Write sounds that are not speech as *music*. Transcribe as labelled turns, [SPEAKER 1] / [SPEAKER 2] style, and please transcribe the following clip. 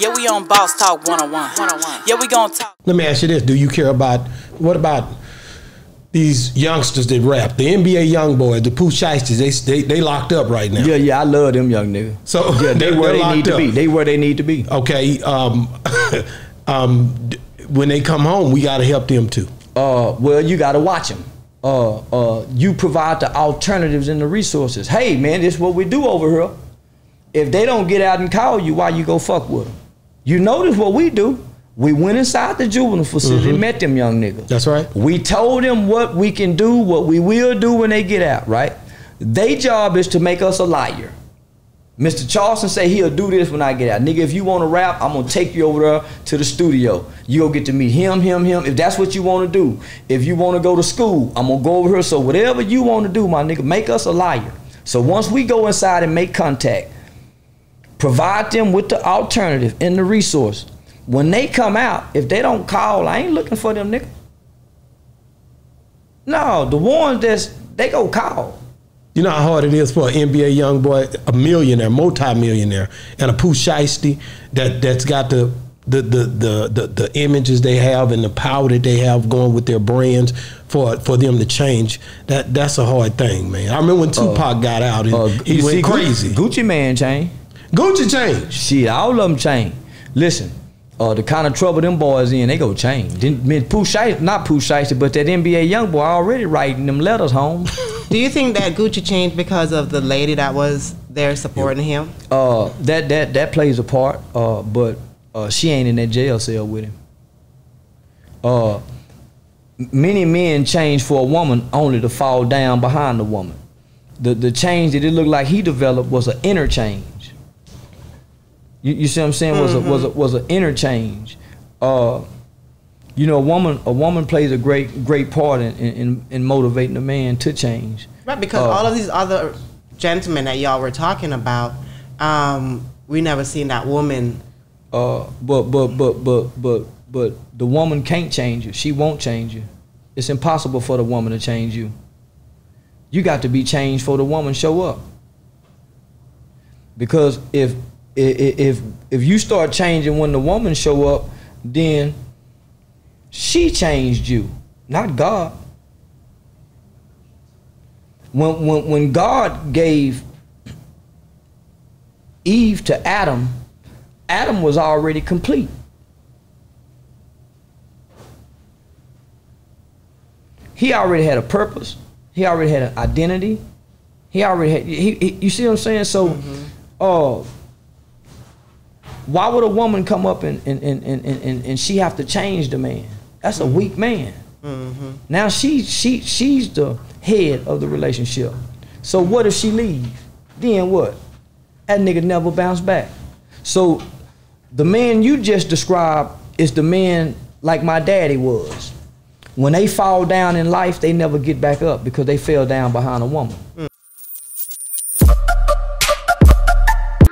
[SPEAKER 1] Yeah, we on Boss Talk 101. 101. Yeah, we gonna talk.
[SPEAKER 2] Let me ask you this: Do you care about what about these youngsters that rap? The NBA young boys, the Pooh Shiesties, they, they they locked up right now.
[SPEAKER 3] Yeah, yeah, I love them young niggas.
[SPEAKER 2] So
[SPEAKER 3] yeah, they *laughs* where they
[SPEAKER 2] locked
[SPEAKER 3] need to be. They where they need to be.
[SPEAKER 2] Okay. Um, *laughs* um, when they come home, we got to help them too.
[SPEAKER 3] Uh, well, you got to watch them. Uh, uh, you provide the alternatives and the resources. Hey, man, this is what we do over here. If they don't get out and call you, why you go fuck with them? You notice what we do. We went inside the juvenile facility,
[SPEAKER 2] Mm-hmm.
[SPEAKER 3] met them young niggas.
[SPEAKER 2] That's right.
[SPEAKER 3] We told them what we can do, what we will do when they get out, right? Their job is to make us a liar. Mr. Charleston say he'll do this when I get out. Nigga, if you want to rap, I'm gonna take you over there to the studio. You go get to meet him, him, him. If that's what you want to do. If you want to go to school, I'm gonna go over here. So whatever you want to do, my nigga, make us a liar. So once we go inside and make contact, provide them with the alternative and the resource. When they come out, if they don't call, I ain't looking for them, nigga. No, the ones that's they go call.
[SPEAKER 2] You know how hard it is for an NBA young boy, a millionaire, multi-millionaire, and a Pooh Shiesty that that's got the the, the the the the images they have and the power that they have going with their brands for for them to change. That that's a hard thing, man. I remember when Tupac got out and
[SPEAKER 3] Uh,
[SPEAKER 2] he went
[SPEAKER 3] see,
[SPEAKER 2] crazy.
[SPEAKER 3] Gucci Mane chain.
[SPEAKER 2] Gucci changed.
[SPEAKER 3] Shit, all of them change. Listen, uh, the kind of trouble them boys in, they go change. Then, man, Pooh not Pooh Shiesty, but that NBA young boy already writing them letters home. *laughs*
[SPEAKER 4] Do you think that Gucci changed because of the lady that was there supporting him?
[SPEAKER 3] uh, that that that plays a part, uh, but uh, she ain't in that jail cell with him. Uh, many men change for a woman only to fall down behind the woman. The the change that it looked like he developed was an interchange. You, you see what I'm saying? Was a was a was an interchange. Uh, you know, a woman a woman plays a great great part in in, in motivating a man to change.
[SPEAKER 4] Right, because
[SPEAKER 3] Uh,
[SPEAKER 4] all of these other gentlemen that y'all were talking about, um, we never seen that woman.
[SPEAKER 3] Uh, but but but but but but the woman can't change you. She won't change you. It's impossible for the woman to change you. You got to be changed for the woman show up. Because if if if you start changing when the woman show up, then she changed you, not God. When when when God gave Eve to Adam, Adam was already complete. He already had a purpose. He already had an identity. He already had. He, he- you see what I'm saying? So, uh, why would a woman come up and and, and, and, and and she have to change the man? That's a weak man. Mm-hmm. Now she she she's the head of the relationship. So what if she leave? Then what? That nigga never bounce back. So the man you just described is the man like my daddy was. When they fall down in life, they never get back up because they fell down behind a woman. Mm.